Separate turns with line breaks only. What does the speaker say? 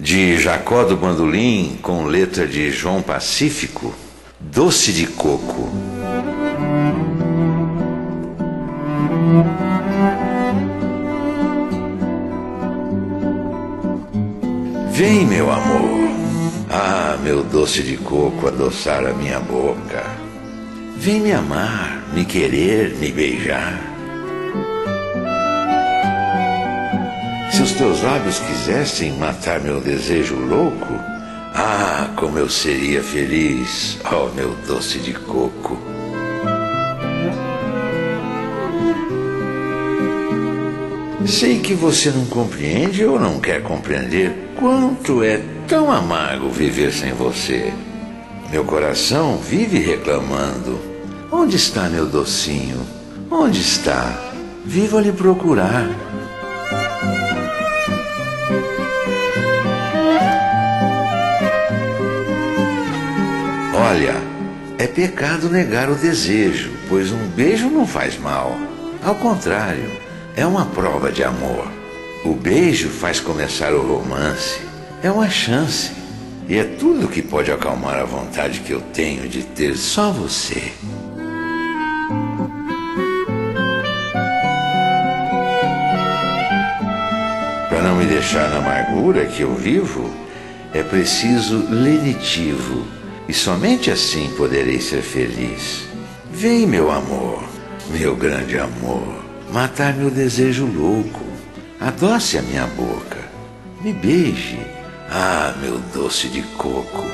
De Jacó do Bandolim, com letra de João Pacífico, Doce de Coco. Vem, meu amor. Ah, meu doce de coco, adoçar a minha boca. Vem me amar, me querer, me beijar. Se os teus lábios quisessem matar meu desejo louco, ah, como eu seria feliz, ó oh, meu doce de coco. Sei que você não compreende ou não quer compreender quanto é tão amargo viver sem você. Meu coração vive reclamando: Onde está meu docinho? Onde está? Vivo a lhe procurar. Olha, é pecado negar o desejo, pois um beijo não faz mal. Ao contrário, é uma prova de amor. O beijo faz começar o romance. É uma chance. E é tudo que pode acalmar a vontade que eu tenho de ter só você. Para não me deixar na amargura que eu vivo, é preciso lenitivo e somente assim poderei ser feliz. Vem, meu amor, meu grande amor, matar meu desejo louco. Adoce a minha boca, me beije, ah, meu doce de coco.